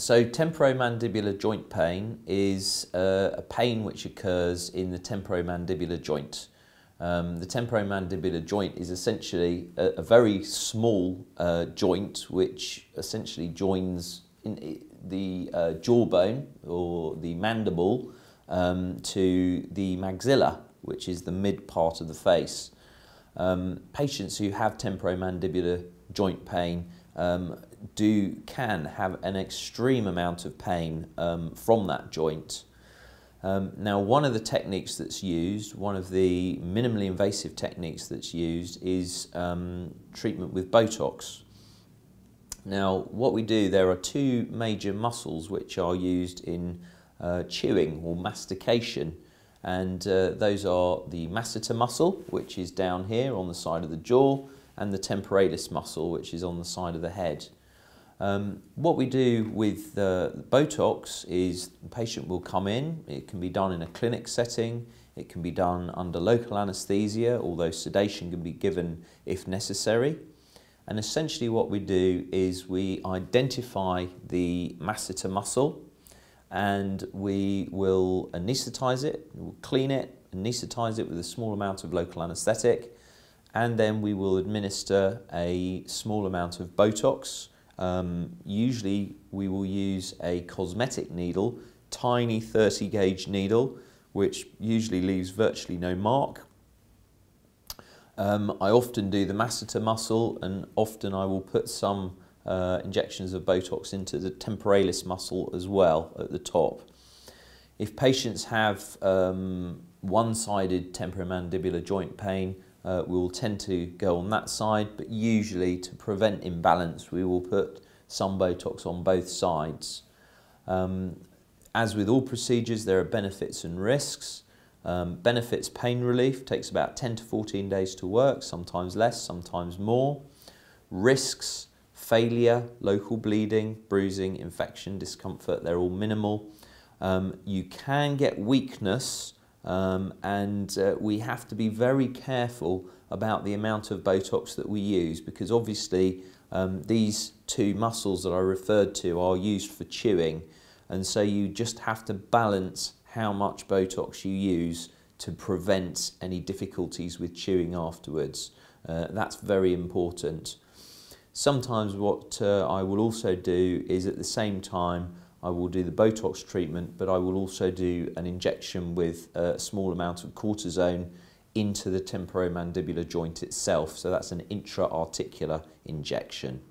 so temporomandibular joint pain is uh, a pain which occurs in the temporomandibular joint. Um, the temporomandibular joint is essentially a, a very small uh, joint which essentially joins the uh, jawbone or the mandible um, to the maxilla, which is the mid part of the face. Um, patients who have temporomandibular joint pain um, do can have an extreme amount of pain um, from that joint. Um, now, one of the techniques that's used, one of the minimally invasive techniques that's used, is um, treatment with Botox. Now, what we do, there are two major muscles which are used in uh, chewing or mastication, and uh, those are the masseter muscle, which is down here on the side of the jaw, and the temporalis muscle, which is on the side of the head. Um, what we do with uh, Botox is the patient will come in, it can be done in a clinic setting, it can be done under local anaesthesia, although sedation can be given if necessary. And essentially what we do is we identify the masseter muscle and we will anaesthetize it, we'll clean it, anaesthetize it with a small amount of local anaesthetic, and then we will administer a small amount of Botox. Um, usually we will use a cosmetic needle, tiny 30 gauge needle, which usually leaves virtually no mark. Um, I often do the masseter muscle and often I will put some uh, injections of Botox into the temporalis muscle as well at the top. If patients have um, one-sided temporomandibular joint pain, uh, we will tend to go on that side, but usually to prevent imbalance, we will put some Botox on both sides. Um, as with all procedures, there are benefits and risks. Um, benefits pain relief, takes about 10 to 14 days to work, sometimes less, sometimes more. Risks, failure, local bleeding, bruising, infection, discomfort, they're all minimal. Um, you can get weakness um, and uh, we have to be very careful about the amount of Botox that we use because obviously um, these two muscles that I referred to are used for chewing and so you just have to balance how much Botox you use to prevent any difficulties with chewing afterwards. Uh, that's very important. Sometimes what uh, I will also do is at the same time I will do the Botox treatment, but I will also do an injection with a small amount of cortisone into the temporomandibular joint itself. So that's an intra-articular injection.